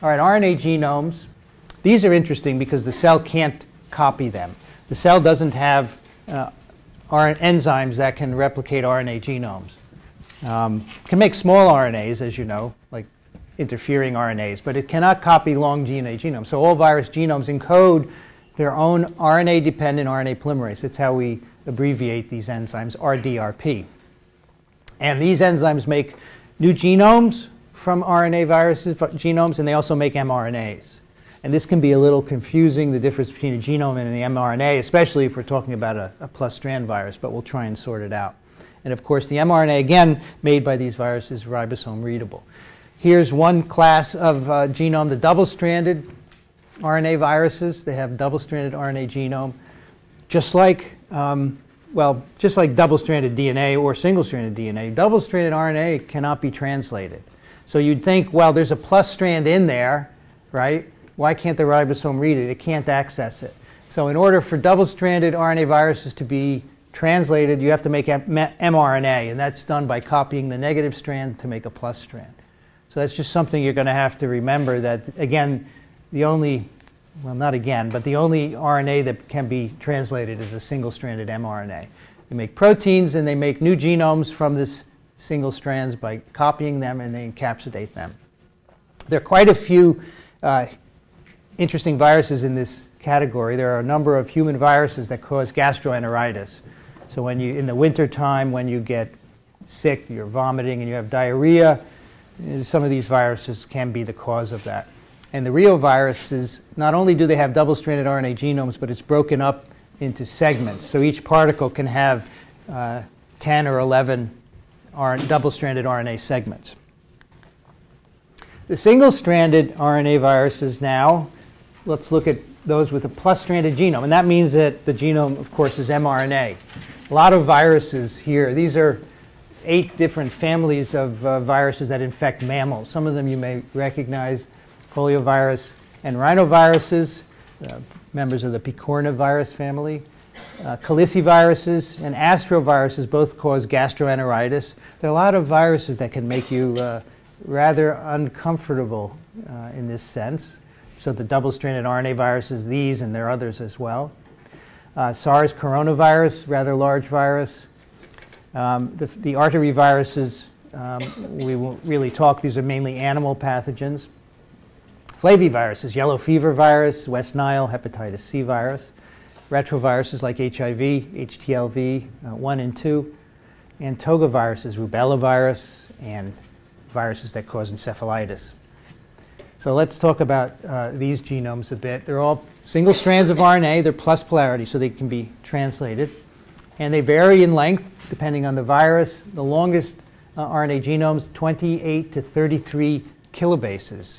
All right, RNA genomes. These are interesting because the cell can't copy them. The cell doesn't have uh, enzymes that can replicate RNA genomes. Um, can make small RNAs, as you know, like interfering RNAs, but it cannot copy long DNA genomes. So all virus genomes encode their own RNA-dependent RNA polymerase. That's how we abbreviate these enzymes, RDRP. And these enzymes make new genomes from RNA viruses genomes, and they also make mRNAs. And this can be a little confusing, the difference between a genome and the mRNA, especially if we're talking about a, a plus strand virus, but we'll try and sort it out. And of course, the mRNA, again, made by these viruses, ribosome readable. Here's one class of uh, genome, the double-stranded RNA viruses. They have double-stranded RNA genome. Just like, um, well, just like double-stranded DNA or single-stranded DNA, double-stranded RNA cannot be translated. So you'd think, well, there's a plus strand in there, right? Why can't the ribosome read it? It can't access it. So in order for double-stranded RNA viruses to be translated, you have to make mRNA, and that's done by copying the negative strand to make a plus strand. So that's just something you're going to have to remember that, again, the only, well, not again, but the only RNA that can be translated is a single stranded mRNA. They make proteins and they make new genomes from this single strands by copying them and they encapsulate them. There are quite a few uh, interesting viruses in this category. There are a number of human viruses that cause gastroenteritis. So when you, in the winter time when you get sick, you're vomiting and you have diarrhea, some of these viruses can be the cause of that. And the reoviruses, not only do they have double-stranded RNA genomes, but it's broken up into segments. So each particle can have uh, 10 or 11 double-stranded RNA segments. The single-stranded RNA viruses now, let's look at those with a plus-stranded genome. And that means that the genome, of course, is mRNA. A lot of viruses here. These are eight different families of uh, viruses that infect mammals. Some of them you may recognize poliovirus and rhinoviruses, uh, members of the picornavirus family. Uh, caliciviruses and astroviruses both cause gastroenteritis. There are a lot of viruses that can make you uh, rather uncomfortable uh, in this sense. So the double-stranded RNA viruses, these, and there are others as well. Uh, SARS coronavirus, rather large virus. Um, the, the arterivirus, um, we won't really talk. These are mainly animal pathogens. Flaviviruses, yellow fever virus, West Nile, hepatitis C virus, retroviruses like HIV, HTLV uh, 1 and 2, and togaviruses, rubella virus, and viruses that cause encephalitis. So let's talk about uh, these genomes a bit. They're all single strands of RNA. They're plus polarity, so they can be translated. And they vary in length depending on the virus. The longest uh, RNA genomes, 28 to 33 kilobases.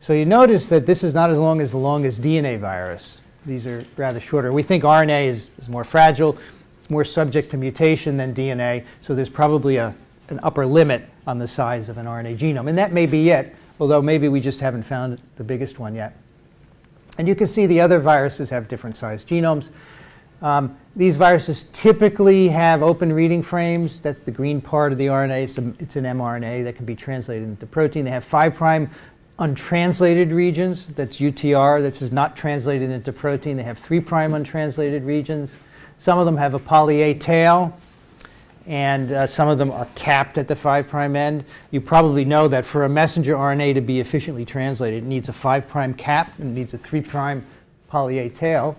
So you notice that this is not as long as the longest DNA virus. These are rather shorter. We think RNA is, is more fragile, it's more subject to mutation than DNA, so there's probably a, an upper limit on the size of an RNA genome. And that may be it, although maybe we just haven't found the biggest one yet. And you can see the other viruses have different sized genomes. Um, these viruses typically have open reading frames. That's the green part of the RNA. It's, a, it's, an mRNA that can be translated into protein. They have 5' untranslated regions. That's UTR. This is not translated into protein. They have 3' prime untranslated regions. Some of them have a poly A tail, and uh, some of them are capped at the 5' prime end. You probably know that for a messenger RNA to be efficiently translated, it needs a 5' prime cap and needs a 3' prime poly A tail.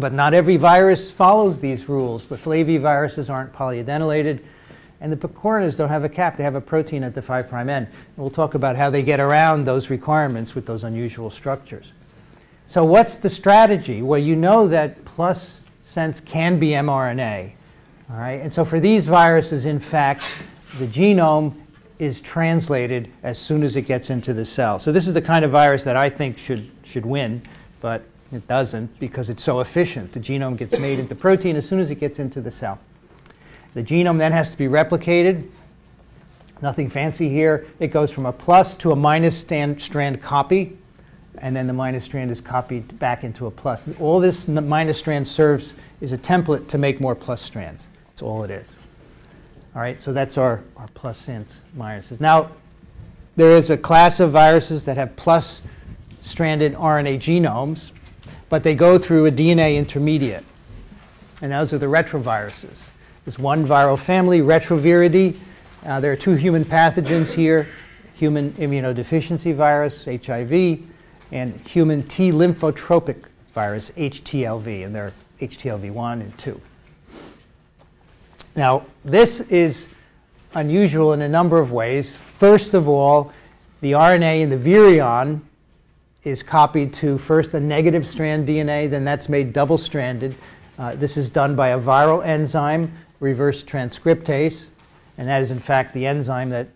But not every virus follows these rules. The flaviviruses aren't polyadenylated. And the picornas don't have a cap, they have a protein at the 5' end. And we'll talk about how they get around those requirements with those unusual structures. So what's the strategy? Well, you know that plus sense can be mRNA. All right? And so for these viruses, in fact, the genome is translated as soon as it gets into the cell. So this is the kind of virus that I think should, should win, but it doesn't because it's so efficient. The genome gets made into protein as soon as it gets into the cell. The genome then has to be replicated. Nothing fancy here. It goes from a plus to a minus strand copy, and then the minus strand is copied back into a plus. All this minus strand serves is a template to make more plus strands. That's all it is. All right, so that's our, our plus sense minuses. Now, there is a class of viruses that have plus stranded RNA genomes, but they go through a DNA intermediate. And those are the retroviruses. There's one viral family, Retroviridae. Uh, there are two human pathogens here human immunodeficiency virus, HIV, and human T lymphotropic virus, HTLV, and they're HTLV1 and 2. Now, this is unusual in a number of ways. First of all, the RNA in the virion is copied to first a negative strand DNA, then that's made double stranded. Uh, this is done by a viral enzyme, reverse transcriptase, and that is in fact the enzyme that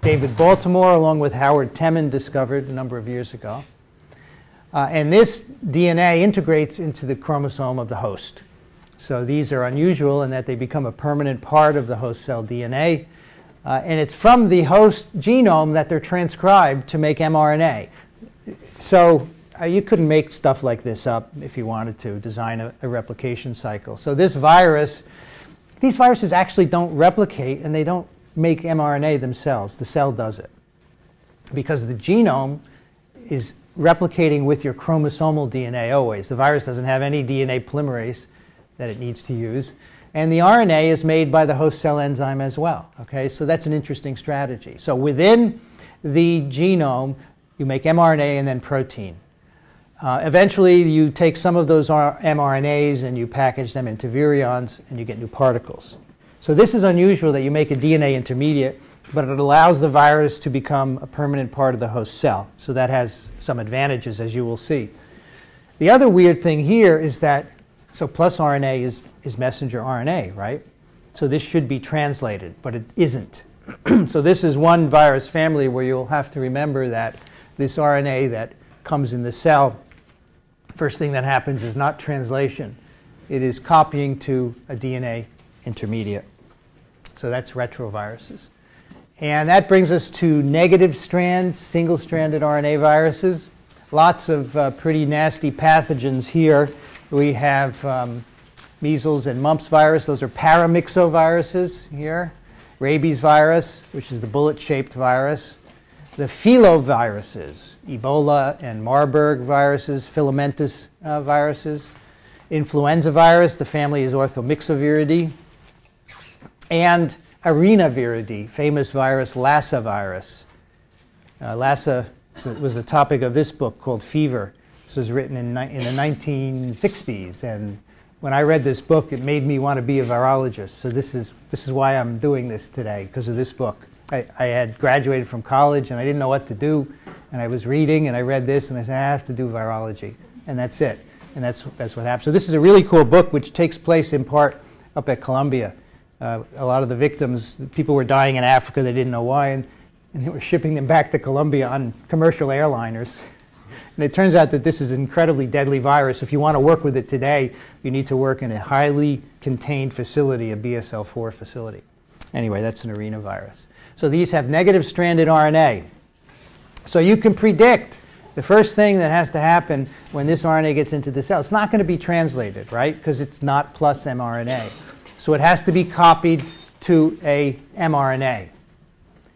David Baltimore, along with Howard Temin, discovered a number of years ago. Uh, and this DNA integrates into the chromosome of the host. So these are unusual in that they become a permanent part of the host cell DNA. Uh, and it's from the host genome that they're transcribed to make mRNA. So uh, you couldn't make stuff like this up if you wanted to design a, a replication cycle. So this virus, these viruses actually don't replicate and they don't make mRNA themselves. The cell does it. Because the genome is replicating with your chromosomal DNA always. The virus doesn't have any DNA polymerase that it needs to use. And the RNA is made by the host cell enzyme as well. Okay, so that's an interesting strategy. So within the genome, you make mRNA and then protein. Uh, eventually, you take some of those mRNAs and you package them into virions and you get new particles. So this is unusual that you make a DNA intermediate, but it allows the virus to become a permanent part of the host cell. So that has some advantages, as you will see. The other weird thing here is that, so plus RNA is, is messenger RNA, right? So this should be translated, but it isn't. so this is one virus family where you'll have to remember that this RNA that comes in the cell, first thing that happens is not translation. It is copying to a DNA intermediate. So that's retroviruses. And that brings us to negative strand, single stranded RNA viruses. Lots of uh, pretty nasty pathogens here. We have um, measles and mumps virus, those are paramyxoviruses here. Rabies virus, which is the bullet shaped virus. The filoviruses, Ebola and Marburg viruses, filamentous uh, viruses. Influenza virus, the family is Orthomyxoviridae and arenaviridae, famous virus Lassa virus. Uh, Lassa was the topic of this book called Fever. This was written in, in the 1960s, and when I read this book, it made me want to be a virologist. So this is, this is why I'm doing this today, because of this book. I, I had graduated from college, and I didn't know what to do, and I was reading, and I read this, and I said, I have to do virology, and that's it. And that's, that's what happened. So this is a really cool book, which takes place in part up at Columbia. Uh, a lot of the victims, people were dying in Africa, they didn't know why, and, and they were shipping them back to Columbia on commercial airliners. And it turns out that this is an incredibly deadly virus. If you want to work with it today, you need to work in a highly contained facility, a BSL 4 facility. Anyway, that's an arenavirus. So these have negative stranded RNA. So you can predict the first thing that has to happen when this RNA gets into the cell, it's not going to be translated, right? Because it's not plus mRNA. So it has to be copied to a mRNA.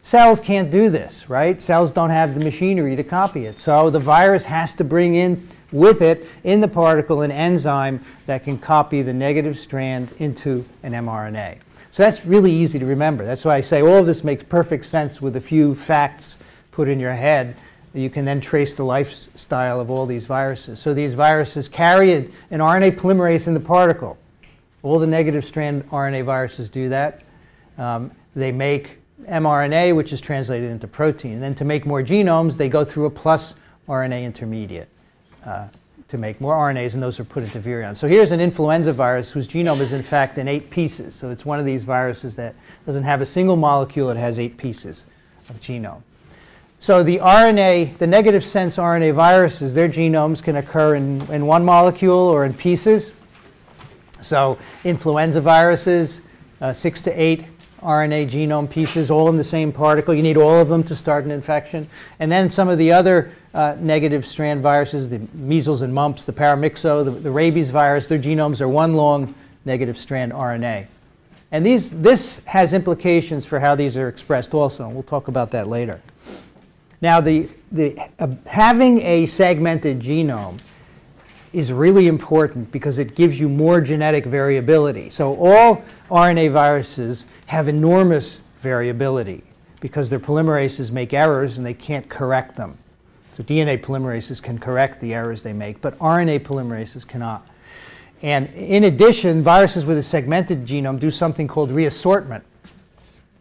Cells can't do this, right? Cells don't have the machinery to copy it. So the virus has to bring in with it in the particle an enzyme that can copy the negative strand into an mRNA. So that's really easy to remember. That's why I say all of this makes perfect sense with a few facts put in your head. You can then trace the lifestyle of all these viruses. So these viruses carry an RNA polymerase in the particle. All the negative strand RNA viruses do that. Um, they make mRNA, which is translated into protein. And then to make more genomes, they go through a plus RNA intermediate uh, to make more RNAs, and those are put into virions. So here's an influenza virus whose genome is in fact in eight pieces. So it's one of these viruses that doesn't have a single molecule, it has eight pieces of genome. So the RNA, the negative sense RNA viruses, their genomes can occur in, in one molecule or in pieces. So influenza viruses, uh, six to eight RNA genome pieces, all in the same particle. You need all of them to start an infection. And then some of the other uh, negative strand viruses, the measles and mumps, the paramyxo, the, the, rabies virus, their genomes are one long negative strand RNA. And these, this has implications for how these are expressed also, and we'll talk about that later. Now, the, the, uh, having a segmented genome is really important because it gives you more genetic variability. So all RNA viruses have enormous variability because their polymerases make errors and they can't correct them. So DNA polymerases can correct the errors they make, but RNA polymerases cannot. And in addition, viruses with a segmented genome do something called reassortment.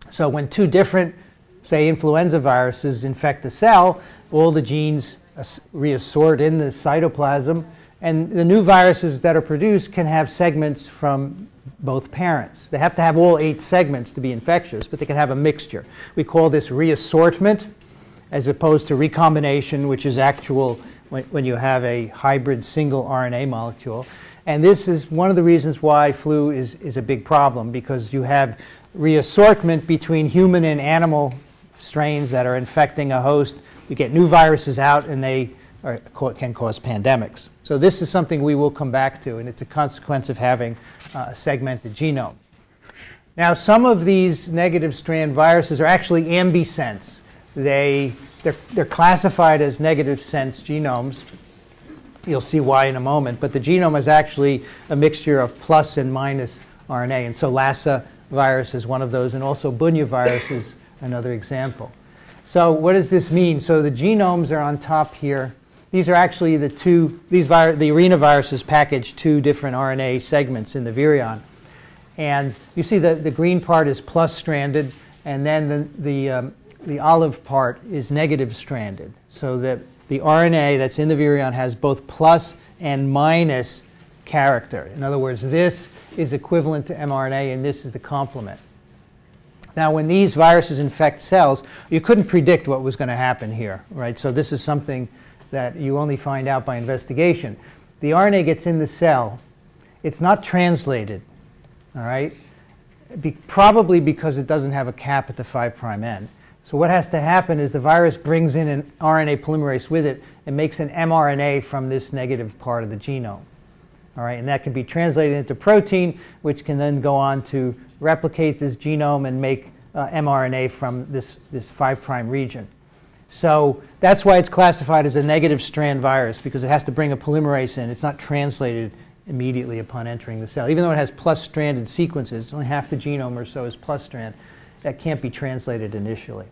So when two different, say, influenza viruses infect a cell, all the genes reassort in the cytoplasm, and the new viruses that are produced can have segments from both parents. They have to have all eight segments to be infectious, but they can have a mixture. We call this reassortment as opposed to recombination, which is actual when, when you have a hybrid single RNA molecule. And this is one of the reasons why flu is, is a big problem because you have reassortment between human and animal strains that are infecting a host. You get new viruses out and they are, can cause pandemics. So this is something we will come back to, and it's a consequence of having uh, a segmented genome. Now, some of these negative strand viruses are actually ambisense. They, they're, they're classified as negative sense genomes. You'll see why in a moment. But the genome is actually a mixture of plus and minus RNA. And so Lassa virus is one of those, and also Bunya virus is another example. So what does this mean? So the genomes are on top here. These are actually the two, these the arenaviruses package two different RNA segments in the virion. And you see that the green part is plus stranded, and then the, the, um, the olive part is negative stranded. So that the RNA that's in the virion has both plus and minus character. In other words, this is equivalent to mRNA, and this is the complement. Now, when these viruses infect cells, you couldn't predict what was going to happen here, right? So this is something that you only find out by investigation. The RNA gets in the cell. It's not translated, all right? Be probably because it doesn't have a cap at the 5' end. So what has to happen is the virus brings in an RNA polymerase with it and makes an mRNA from this negative part of the genome. All right, and that can be translated into protein, which can then go on to replicate this genome and make uh, mRNA from this, this 5' region. So that's why it's classified as a negative strand virus, because it has to bring a polymerase in. It's not translated immediately upon entering the cell. Even though it has plus stranded sequences, only half the genome or so is plus strand, that can't be translated initially.